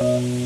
うん